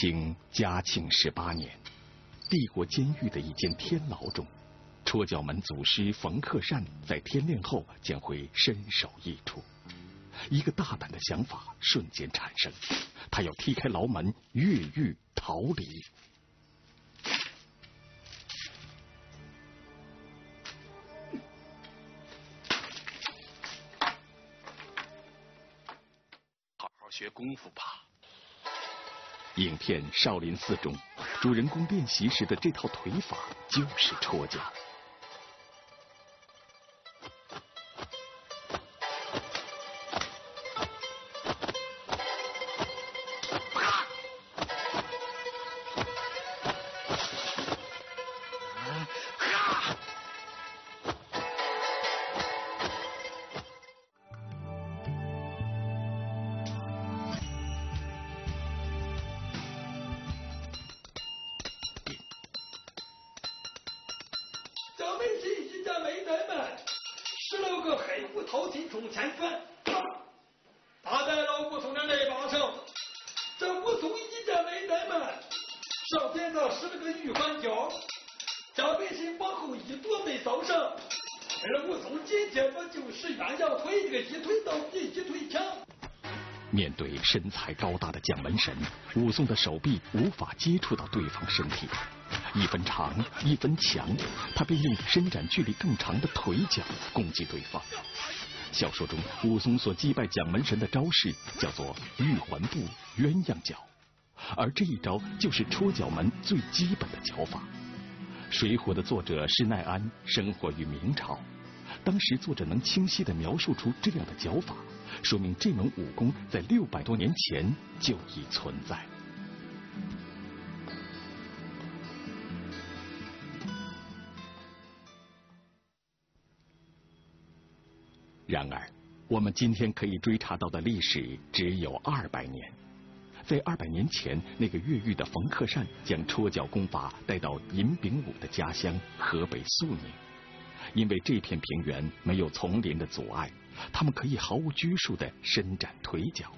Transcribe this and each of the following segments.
清嘉庆十八年，帝国监狱的一间天牢中，戳角门祖师冯克善在天亮后将会身首异处。一个大胆的想法瞬间产生，他要踢开牢门，越狱逃离。好好学功夫吧。影片《少林寺》中，主人公练习时的这套腿法就是戳脚。个黑虎掏心冲前钻，打打在了武松的肋巴上，这武松一点没怠慢，上肩上使了个玉环脚，将背身往后一躲没扫上，而武松紧接着就是鸳鸯腿一个鸡腿倒一鸡腿枪。面对身材高大的蒋门神，武松的手臂无法接触到对方身体，一分长一分强，他便用伸展距离更长的腿脚攻击对方。小说中，武松所击败蒋门神的招式叫做玉环步鸳鸯脚，而这一招就是戳脚门最基本的脚法。《水浒》的作者施耐庵生活于明朝，当时作者能清晰的描述出这样的脚法。说明这门武功在六百多年前就已存在。然而，我们今天可以追查到的历史只有二百年。在二百年前，那个越狱的冯克善将戳脚功法带到尹炳武的家乡河北肃宁，因为这片平原没有丛林的阻碍。他们可以毫无拘束地伸展腿脚，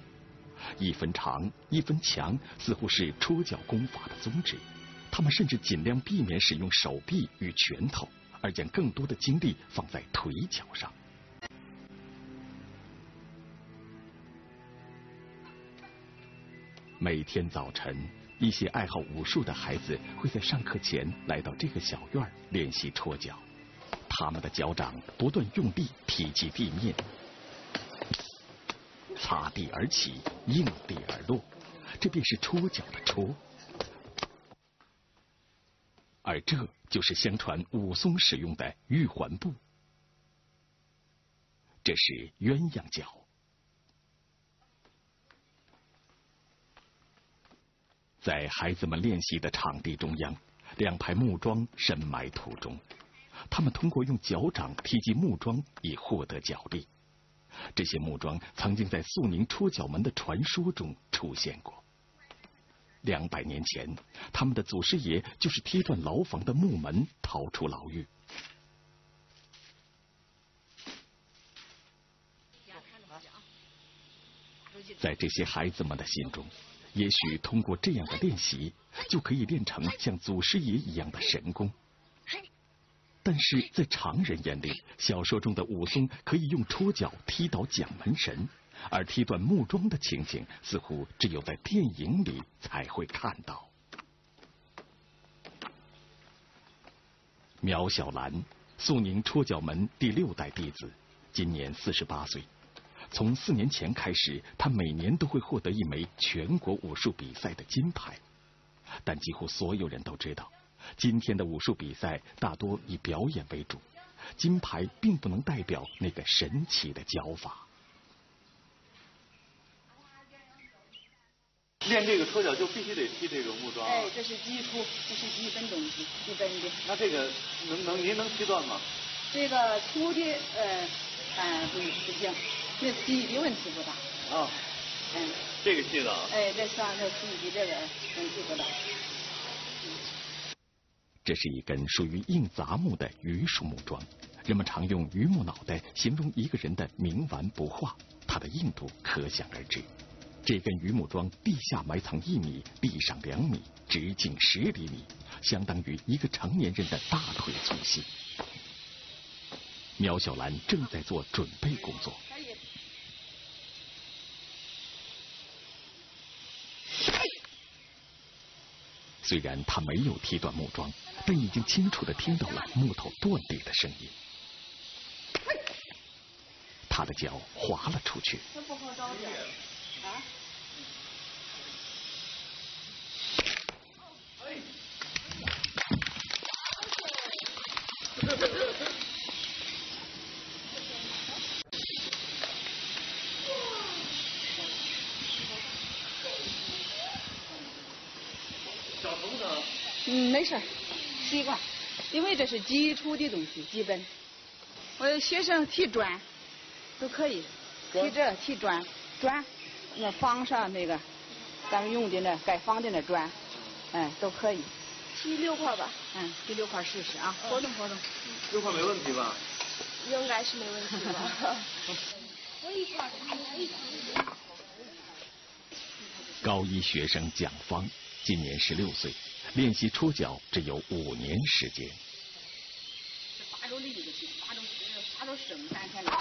一分长一分强，似乎是戳脚功法的宗旨。他们甚至尽量避免使用手臂与拳头，而将更多的精力放在腿脚上。每天早晨，一些爱好武术的孩子会在上课前来到这个小院练习戳脚。他们的脚掌不断用力踢击地面，擦地而起，应地而落，这便是戳脚的戳。而这就是相传武松使用的玉环步，这是鸳鸯脚。在孩子们练习的场地中央，两排木桩深埋土中。他们通过用脚掌踢击木桩以获得脚力。这些木桩曾经在肃宁戳脚门的传说中出现过。两百年前，他们的祖师爷就是踢断牢房的木门逃出牢狱。在这些孩子们的心中，也许通过这样的练习，就可以练成像祖师爷一样的神功。但是在常人眼里，小说中的武松可以用戳脚踢倒蒋门神，而踢断木桩的情景，似乎只有在电影里才会看到。苗小兰，肃宁戳脚门第六代弟子，今年四十八岁。从四年前开始，他每年都会获得一枚全国武术比赛的金牌。但几乎所有人都知道。今天的武术比赛大多以表演为主，金牌并不能代表那个神奇的脚法。练这个搓脚就必须得踢这个木桩。哎，这是基础，这是基本东西，基本的。那这个能能您能踢断吗？这个粗的呃，嗯不不行，那细的问题不大。啊。嗯。这个细的。哎，这上这细的这个问题不大。这是一根属于硬杂木的榆树木桩，人们常用榆木脑袋形容一个人的冥顽不化，它的硬度可想而知。这根榆木桩地下埋藏一米，地上两米，直径十厘米，相当于一个成年人的大腿粗细。苗小兰正在做准备工作。虽然他没有踢断木桩，但已经清楚的听到了木头断裂的声音。他的脚滑了出去。嗯，没事，习惯，因为这是基础的东西，基本。我的学生提砖都可以，提这提砖，砖，那房上那个，咱们用的那盖房的那砖，嗯，都可以。提六块吧。嗯，提六块试试啊，活动活动。六块没问题吧？应该是没问题吧。高一学生蒋芳今年十六岁。练习戳脚只有五年时间。发着力的去，发着发着声，三天的。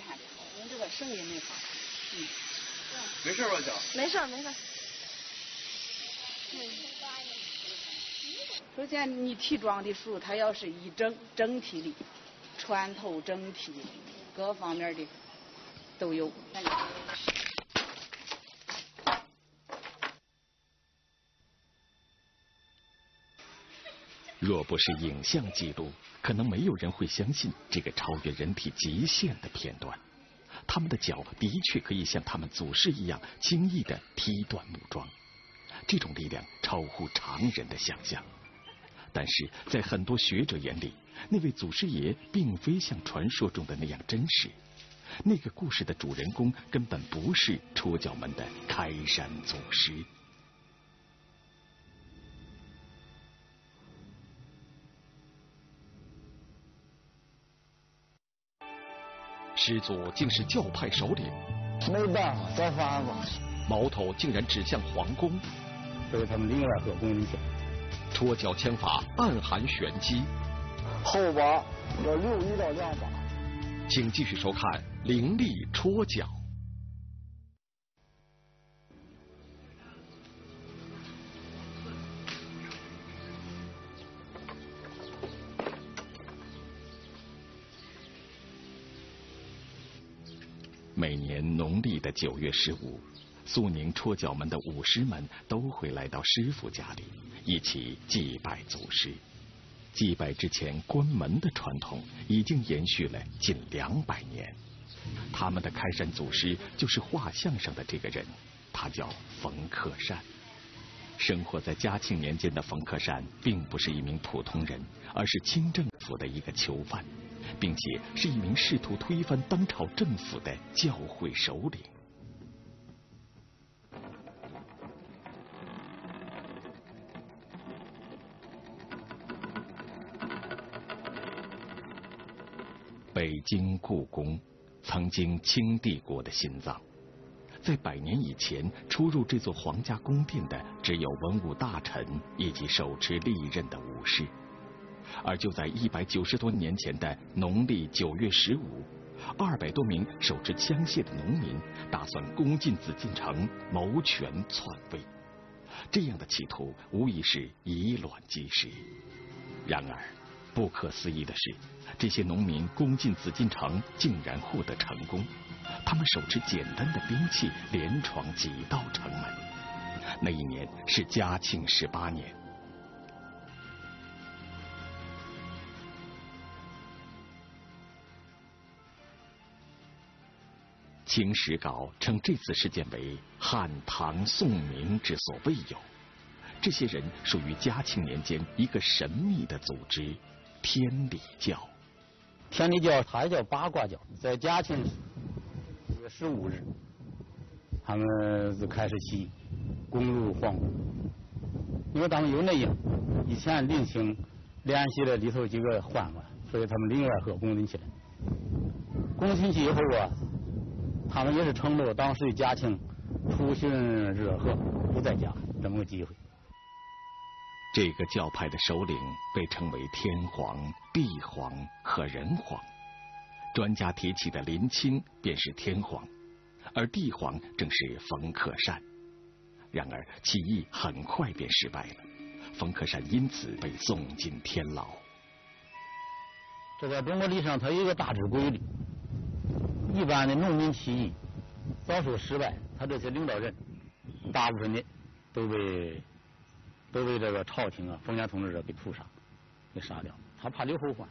还好，用这个声音没发，嗯。没事吧，脚？没事，没事。首先，你提桩的时候，它要是一整整体的，穿透整体，各方面的都有。若不是影像记录，可能没有人会相信这个超越人体极限的片段。他们的脚的确可以像他们祖师一样轻易的踢断木桩，这种力量超乎常人的想象。但是在很多学者眼里，那位祖师爷并非像传说中的那样真实。那个故事的主人公根本不是戳脚门的开山祖师。师祖竟是教派首领，没办法，再发吧。矛头竟然指向皇宫，被他们另外做攻击。戳脚枪法暗含玄机，后把要留一到两把。请继续收看《凌厉戳脚》。农历的九月十五，肃宁戳脚门的武师们都会来到师傅家里，一起祭拜祖师。祭拜之前关门的传统已经延续了近两百年。他们的开山祖师就是画像上的这个人，他叫冯克善。生活在嘉庆年间的冯克善并不是一名普通人，而是清政府的一个囚犯。并且是一名试图推翻当朝政府的教会首领。北京故宫曾经清帝国的心脏，在百年以前出入这座皇家宫殿的只有文武大臣以及手持利刃的武士。而就在一百九十多年前的农历九月十五，二百多名手持枪械的农民打算攻进紫禁城谋权篡位。这样的企图无疑是以卵击石。然而，不可思议的是，这些农民攻进紫禁城竟然获得成功。他们手持简单的兵器，连闯几道城门。那一年是嘉庆十八年。《清史稿》称这次事件为汉唐宋明之所未有。这些人属于嘉庆年间一个神秘的组织——天理教。天理教它也叫八卦教，在嘉庆月十五日，他们就开始起，攻入皇宫。因为他们有内应，以前林清联系了里头几个宦官，所以他们里外合攻进去了。攻进去以后啊，他们也是承着当时的嘉庆出巡热河不在家这么个机会。这个教派的首领被称为天皇、地皇和人皇。专家提起的林清便是天皇，而地皇正是冯克善。然而起义很快便失败了，冯克善因此被送进天牢。这在中国历史上，它有一个大致规律：一般的农民起义遭受失败，他这些领导人大部分的都被。都被这个朝廷啊，封建统治者给屠杀，给杀掉。他怕留后患。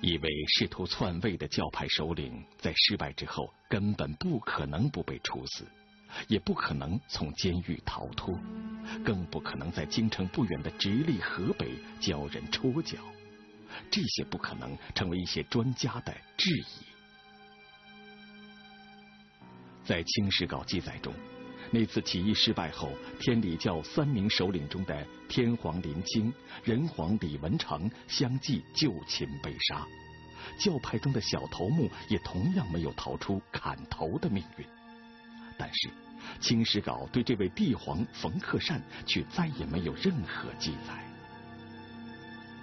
一位试图篡位的教派首领，在失败之后，根本不可能不被处死，也不可能从监狱逃脱，更不可能在京城不远的直隶河北教人戳脚。这些不可能，成为一些专家的质疑。在《清史稿》记载中。那次起义失败后，天理教三名首领中的天皇林清、人皇李文成相继就擒被杀，教派中的小头目也同样没有逃出砍头的命运。但是，《清史稿》对这位帝皇冯克善却再也没有任何记载。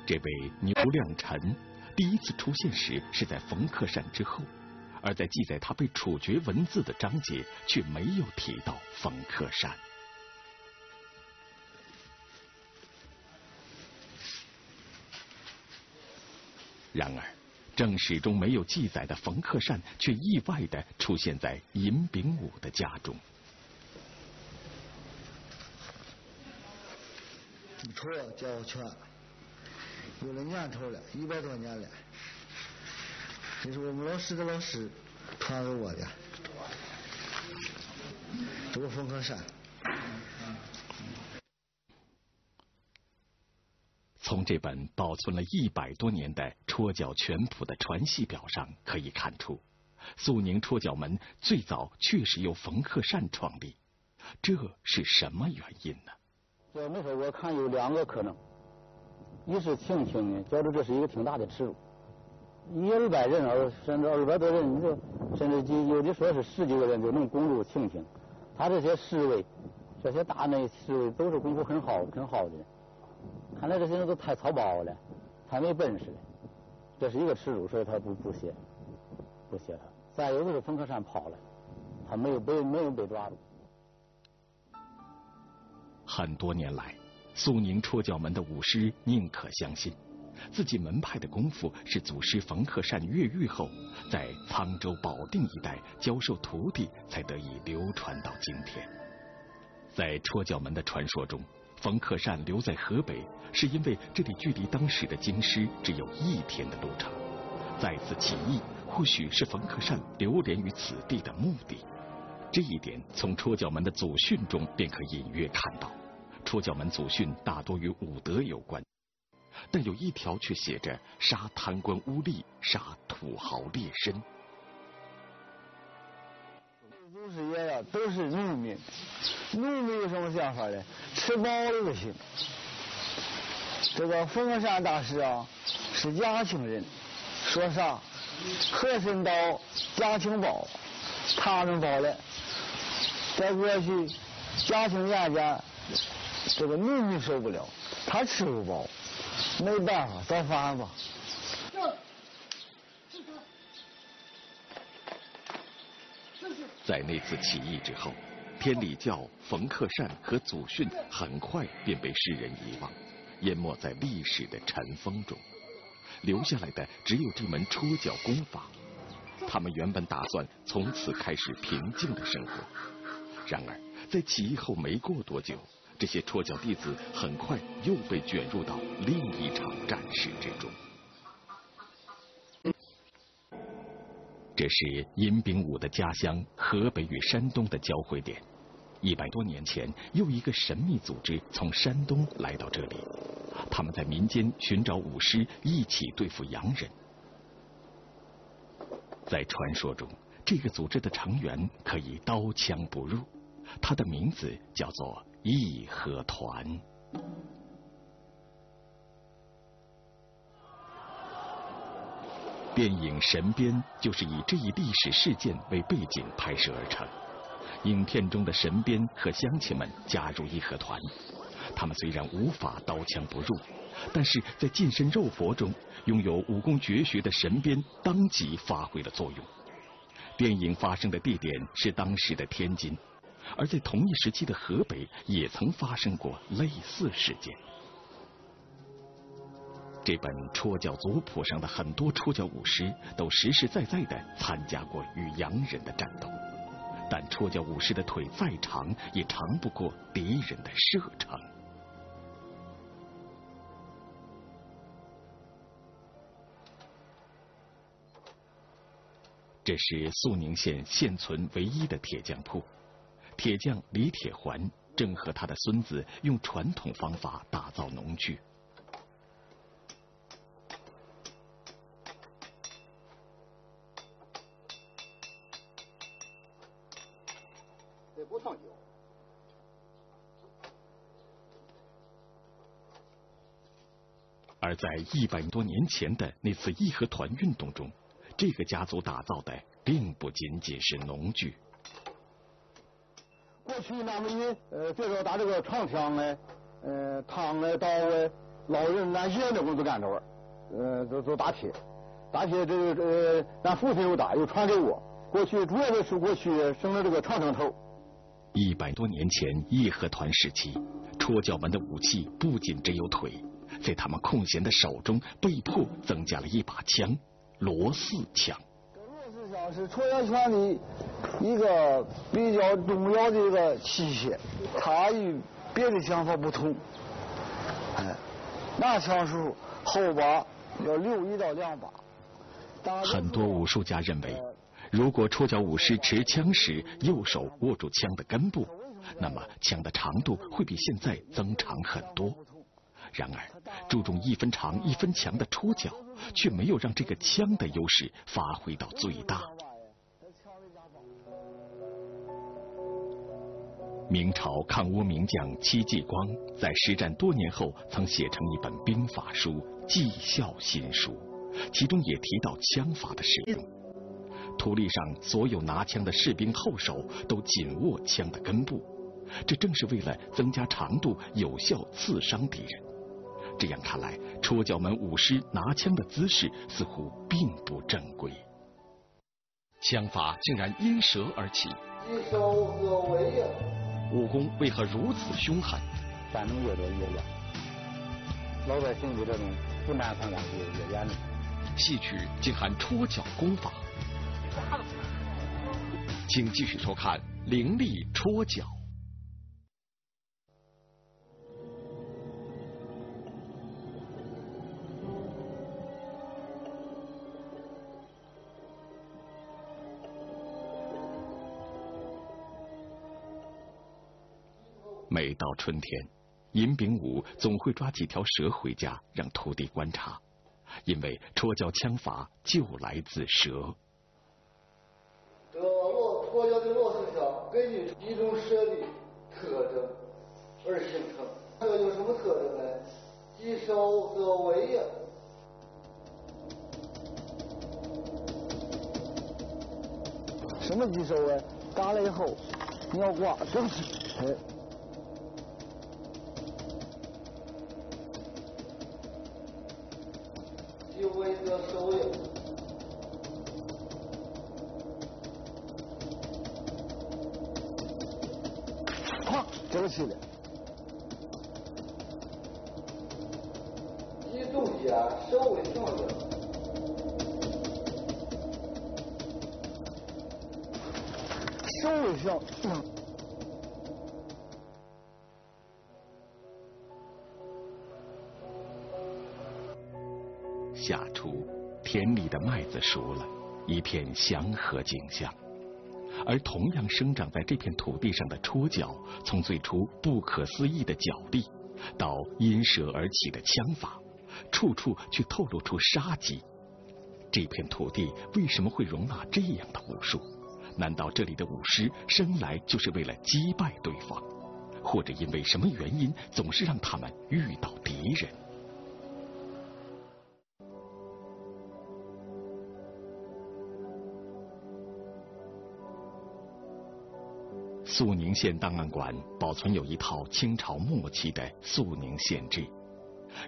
这位牛亮臣第一次出现时是在冯克善之后。而在记载他被处决文字的章节，却没有提到冯克善。然而，正史中没有记载的冯克善，却意外的出现在尹炳武的家中。错叫全，有了年头了，一百多年了。这是我们老师的老师传给我的，这个冯克善。从这本保存了一百多年的戳脚全谱的传系表上可以看出，肃宁戳脚门最早确实由冯克善创立，这是什么原因呢？这没说，我看有两个可能，一是庆庆呢，觉得这是一个挺大的耻辱。一二百人，二甚至二百多人，你就甚至就有的说是十几个人就能攻入庆庆。他这些侍卫，这些大内侍卫都是功夫很好、很好的人。看来这些人都太草包了，太没本事了。这是一个耻辱，所以他不不写，不写他。再有就是冯克山跑了，他没有被没有被抓住。很多年来，苏宁戳脚门的武师宁可相信。自己门派的功夫是祖师冯克善越狱后，在沧州保定一带教授徒弟，才得以流传到今天。在戳脚门的传说中，冯克善留在河北，是因为这里距离当时的京师只有一天的路程。再次起义，或许是冯克善流连于此地的目的。这一点从戳脚门的祖训中便可隐约看到。出教门祖训大多与武德有关。但有一条却写着“杀贪官污吏，杀土豪劣绅”。祖师爷呀，都是农民，农民有什么想法呢？吃饱了就行。这个冯克善大师啊，是嘉庆人，说啥？和珅刀嘉庆宝，他们报了。在过去，嘉庆年间，这个秘密受不了，他吃不饱。没办法，再发吧。在那次起义之后，天理教冯克善和祖训很快便被世人遗忘，淹没在历史的尘封中。留下来的只有这门戳脚功法。他们原本打算从此开始平静的生活，然而在起义后没过多久。这些戳脚弟子很快又被卷入到另一场战事之中。这是尹炳武的家乡河北与山东的交汇点。一百多年前，又一个神秘组织从山东来到这里，他们在民间寻找武师，一起对付洋人。在传说中，这个组织的成员可以刀枪不入，他的名字叫做义和团。电影《神鞭》就是以这一历史事件为背景拍摄而成。影片中的神鞭和乡亲们加入义和团，他们虽然无法刀枪不入，但是在近身肉搏中，拥有武功绝学的神鞭当即发挥了作用。电影发生的地点是当时的天津，而在同一时期的河北也曾发生过类似事件。这本戳教族谱上的很多戳教武师都实实在在的参加过与洋人的战斗，但戳教武师的腿再长也长不过敌人的射程。这是肃宁县现存唯一的铁匠铺，铁匠李铁环正和他的孙子用传统方法打造农具。而在一百多年前的那次义和团运动中，这个家族打造的并不仅仅是农具。过去那么人，呃，最少打这个长枪嘞，呃，汤嘞，刀嘞，老人拿盐的工作干这玩儿，呃，都都打铁，打铁这个呃，咱父亲又打，又传给我。过去主要的是过去生了这个长枪头。一百多年前义和团时期，戳脚门的武器不仅只有腿。在他们空闲的手中，被迫增加了一把枪——罗四枪。罗四枪是戳脚拳的一个比较重要的一个器械，它与别的枪法不同。哎，拿枪时候后把要留一到两把。很多武术家认为，如果出脚武师持枪时右手握住枪的根部，那么枪的长度会比现在增长很多。然而，注重一分长一分强的出脚，却没有让这个枪的优势发挥到最大。明朝抗倭名将戚继光在实战多年后，曾写成一本兵法书《绩效新书》，其中也提到枪法的使用。图例上所有拿枪的士兵后手都紧握枪的根部，这正是为了增加长度，有效刺伤敌人。这样看来，戳脚门武师拿枪的姿势似乎并不正规，枪法竟然因蛇而起。武功为何如此凶狠？战争越多越远，老百姓的这种不耐烦感就越严重。戏曲竟含戳脚功法，请继续收看《凌厉戳脚》。每到春天，尹炳武总会抓几条蛇回家让徒弟观察，因为戳脚枪法就来自蛇。这落戳脚的螺丝枪根据几种蛇的特征而形成。这有什么特征呢？棘手则尾呀。什么棘手啊？打了以后你要挂正直，哎。折起来，一中间稍微上点，稍微上。夏初，田里的麦子熟了，一片祥和景象。而同样生长在这片土地上的戳脚，从最初不可思议的脚力，到因蛇而起的枪法，处处却透露出杀机。这片土地为什么会容纳这样的武术？难道这里的武师生来就是为了击败对方，或者因为什么原因总是让他们遇到敌人？肃宁县档案馆保存有一套清朝末期的肃宁县志。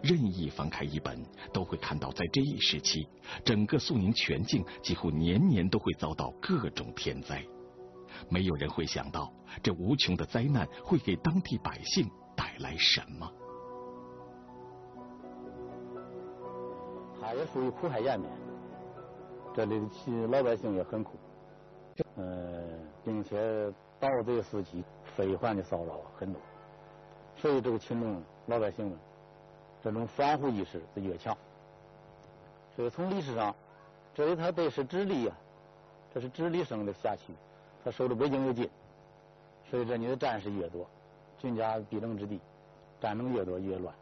任意翻开一本，都会看到，在这一时期，整个肃宁全境几乎年年都会遭到各种天灾。没有人会想到，这无穷的灾难会给当地百姓带来什么。它也属于苦海延绵，这里的老百姓也很苦，呃，并且盗贼四起，匪患的骚扰很多，所以这个群众老百姓们。这种防护意识是越强，所以从历史上，这里他得是直隶呀，这是直隶省的辖区，它守着北京又近，所以这里的战士越多，军家必争之地，战争越多越乱，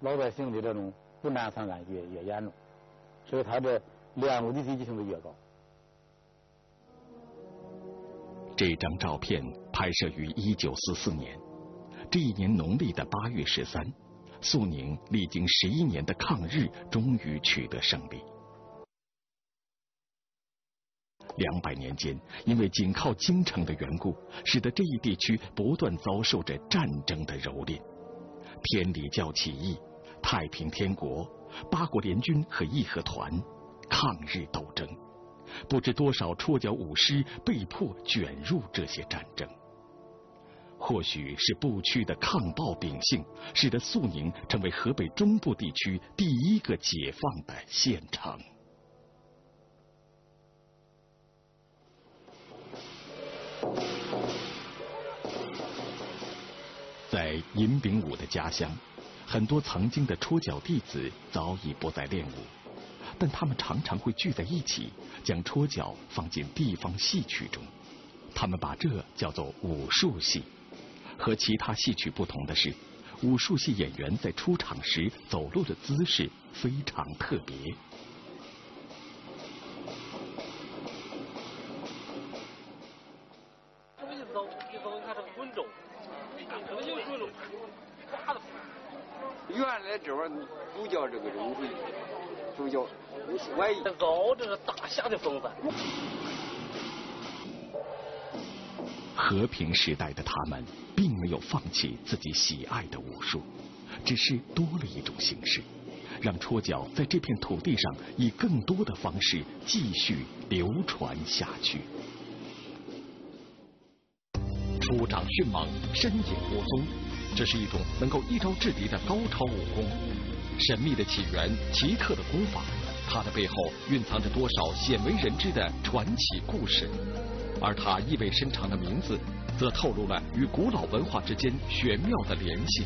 老百姓的这种不安全感越越严重，所以他这练武的积极性就越高。这张照片拍摄于一九四四年，这一年农历的八月十三。肃宁历经十一年的抗日，终于取得胜利。两百年间，因为紧靠京城的缘故，使得这一地区不断遭受着战争的蹂躏。天理教起义、太平天国、八国联军和义和团抗日斗争，不知多少戳脚武师被迫卷入这些战争。或许是不屈的抗暴秉性，使得肃宁成为河北中部地区第一个解放的县城。在尹炳武的家乡，很多曾经的戳脚弟子早已不再练武，但他们常常会聚在一起，将戳脚放进地方戏曲中。他们把这叫做武术戏。和其他戏曲不同的是，武术戏演员在出场时走路的姿势非常特别。外衣。搞这是大侠的风范。和平时代的他们并没有放弃自己喜爱的武术，只是多了一种形式，让戳脚在这片土地上以更多的方式继续流传下去。出掌迅猛，身影无踪，这是一种能够一招制敌的高超武功。神秘的起源，奇特的功法，它的背后蕴藏着多少鲜为人知的传奇故事？而它意味深长的名字，则透露了与古老文化之间玄妙的联系。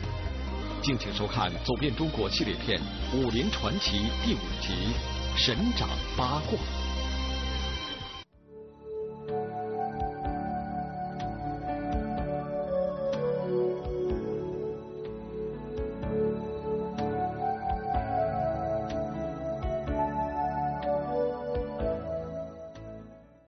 敬请收看《走遍中国》系列片《武林传奇》第五集《神掌八卦》。